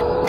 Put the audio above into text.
Oh.